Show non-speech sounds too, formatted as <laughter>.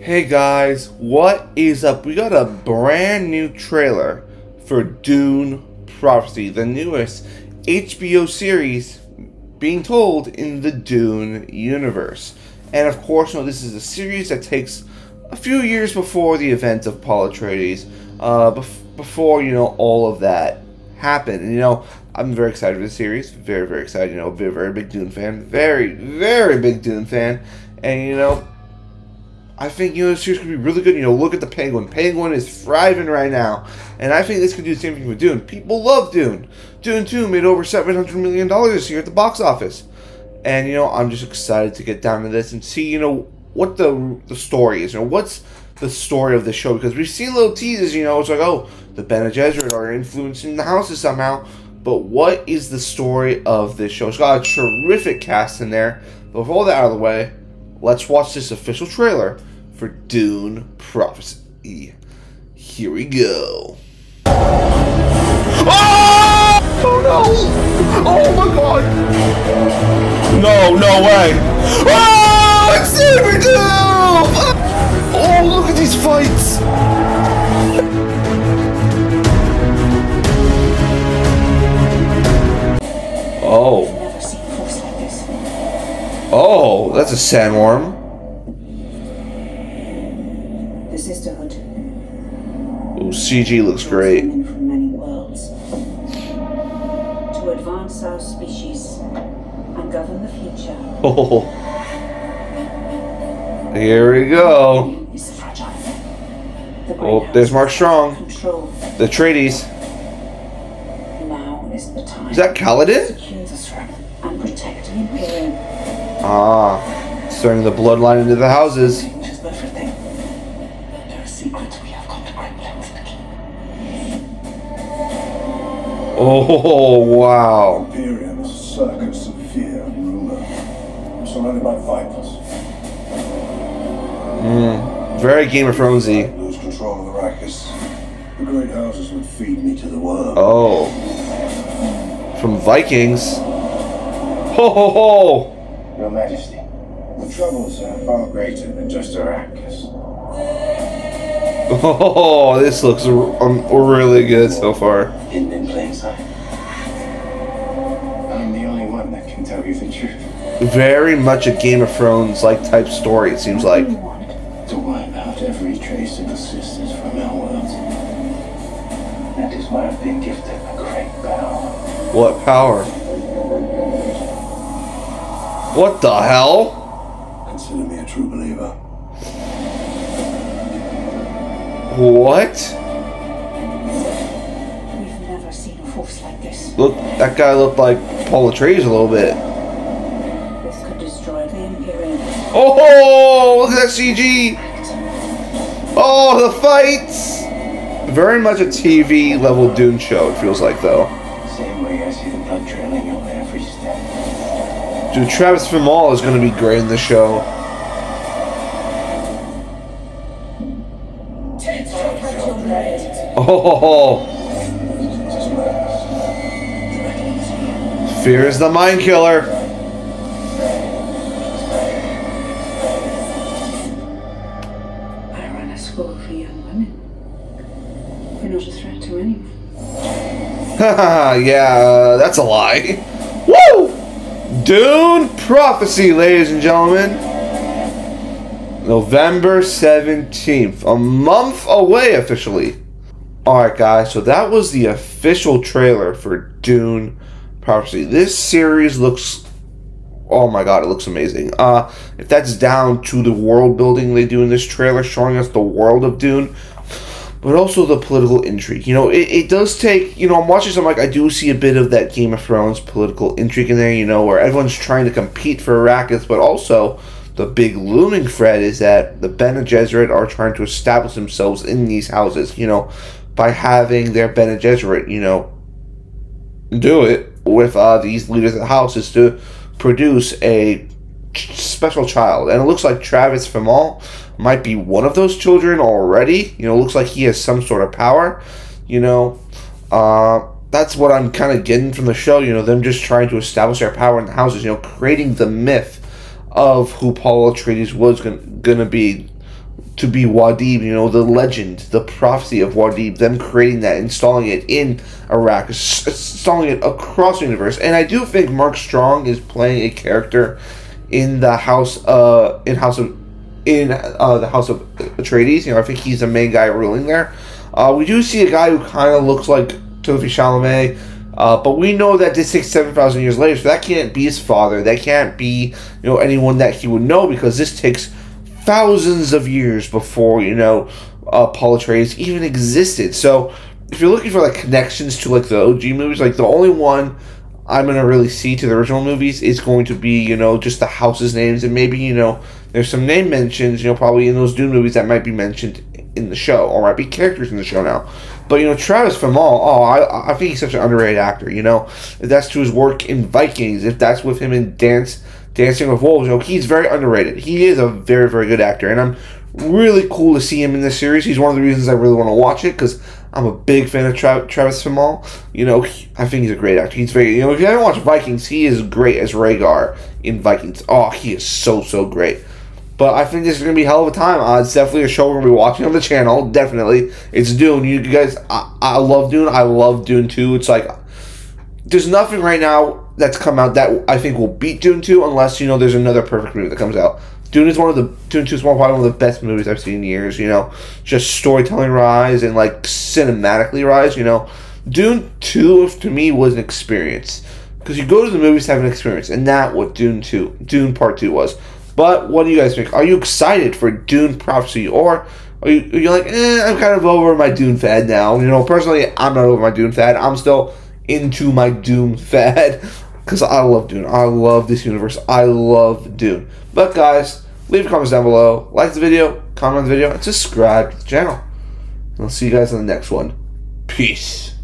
Hey guys, what is up? We got a brand new trailer for Dune Prophecy, the newest HBO series being told in the Dune universe. And of course, you know, this is a series that takes a few years before the events of Paul Atreides, uh, bef- before, you know, all of that happened. And, you know, I'm very excited for the series. Very, very excited. You know, very, very big Dune fan. Very, very big Dune fan. And, you know, I think you know this series could be really good. You know, look at the Penguin. Penguin is thriving right now, and I think this could do the same thing with Dune. People love Dune. Dune Two made over seven hundred million dollars this year at the box office, and you know I'm just excited to get down to this and see you know what the the story is. You know what's the story of the show because we've seen little teases. You know, it's like oh the Bene Gesserit are influencing the houses somehow, but what is the story of this show? It's got a terrific cast in there. But with all that out of the way, let's watch this official trailer for Dune Prophecy. Here we go. Oh! oh no! Oh my god! No, no way! Oh! It's Xavier Oh, look at these fights! Oh. Oh, that's a sandworm. CG looks great. From many worlds. To advance our species and govern the future Oh. <laughs> Here we go. is fragile. The Oh, there's Mark Strong. The Trades. Now is the time. Is that Kaladin? Secure the throne and protect the Imperium. Ah. Starting the bloodline into the houses. Oh, wow. Imperium is a circus of fear and rumor. I'm surrounded by vipers. Very Game of Thronesy. Lose control of Arrakis. The great houses would feed me to the worm. Oh. From Vikings. Ho ho ho! Your Majesty, the troubles are far greater than just Arrakis. Oh, this looks r- um, really good so far. Hidden in plain sight. I'm the only one that can tell you the truth. Very much a Game of Thrones like type story, it seems like. To wipe out every trace of existence from our world. That is why I've been gifted a great power. What power? What the hell? Consider me a true believer. What? Force like this. Look, that guy looked like Paul Atreides a little bit. This could destroy the Imperium. Oh, look at that CG! Oh, the fights! Very much a TV level Dune show, it feels like, though. Same way I see the blood trailing on every step. Dude, Travis Fimmel is going to be great in the show. Oh, fear is the mind killer. I run a school for young women. You're not a threat to anyone. <laughs> yeah, uh, that's a lie. Woo! Dune Prophecy, ladies and gentlemen. November 17th, a month away officially. Alright, guys, so that was the official trailer for Dune Prophecy. This series looks. Oh my god, it looks amazing. Uh, if that's down to the world building they do in this trailer, showing us the world of Dune, but also the political intrigue. You know, it, it does take, you know, I'm watching something like I do see a bit of that Game of Thrones political intrigue in there, you know, where everyone's trying to compete for Arrakis, but also the big looming threat is that the Bene Gesserit are trying to establish themselves in these houses, you know, by having their Bene Gesserit, you know, do it with uh, these leaders of the house is to produce a special child. And it looks like Travis Fimmel might be one of those children already. You know, looks like he has some sort of power. You know, uh, that's what I'm kind of getting from the show. You know, them just trying to establish their power in the houses. You know, creating the myth of who Paul Atreides was going to be to be Muad'Dib, you know, the legend, the prophecy of Muad'Dib, them creating that, installing it in Iraq, installing it across the universe. And I do think Mark Strong is playing a character in the house, uh, in House of, in uh, the House of Atreides. You know, I think he's the main guy ruling there. Uh, we do see a guy who kind of looks like Timothée Chalamet. Uh, but we know that this takes 7,000 years later, so that can't be his father. That can't be, you know, anyone that he would know because this takes thousands of years before, you know, uh, Paul Atreides even existed. So if you're looking for, like, connections to, like, the OG movies, like, the only one I'm to really see to the original movies is going to be, you know, just the houses' names and maybe, you know, there's some name mentions, you know, probably in those Dune movies that might be mentioned in the show or might be characters in the show now. But you know, Travis Fimmel, oh, I, I think he's such an underrated actor. You know, if that's to his work in Vikings, if that's with him in Dance Dancing with Wolves, you know, he's very underrated. He is a very very good actor, and I'm really cool to see him in this series. He's one of the reasons I really want to watch it because I'm a big fan of Tra- Travis Fimmel. You know, he, I think he's a great actor. He's very, you know, if you haven't watched Vikings, he is great as Ragnar in Vikings. Oh, he is so so great. But I think this is gonna be a hell of a time. Uh, it's definitely a show we're gonna be watching on the channel. Definitely, it's Dune. You guys, I, I love Dune. I love Dune two. It's like there's nothing right now that's come out that I think will beat Dune two, unless you know there's another perfect movie that comes out. Dune is one of the Dune two is one probably one of the best movies I've seen in years. You know, just storytelling rise and like cinematically rise. You know, Dune two to me was an experience because you go to the movies to have an experience, and that what Dune two, Dune Part two was. But what do you guys think? Are you excited for Dune Prophecy, or are you are you like, eh, I'm kind of over my Dune fad now? You know, personally, I'm not over my Dune fad. I'm still into my Dune <laughs> fad because I love Dune. I love this universe. I love Dune. But guys, leave comments down below, like the video, comment on the video, and subscribe to the channel. And I'll see you guys in the next one. Peace.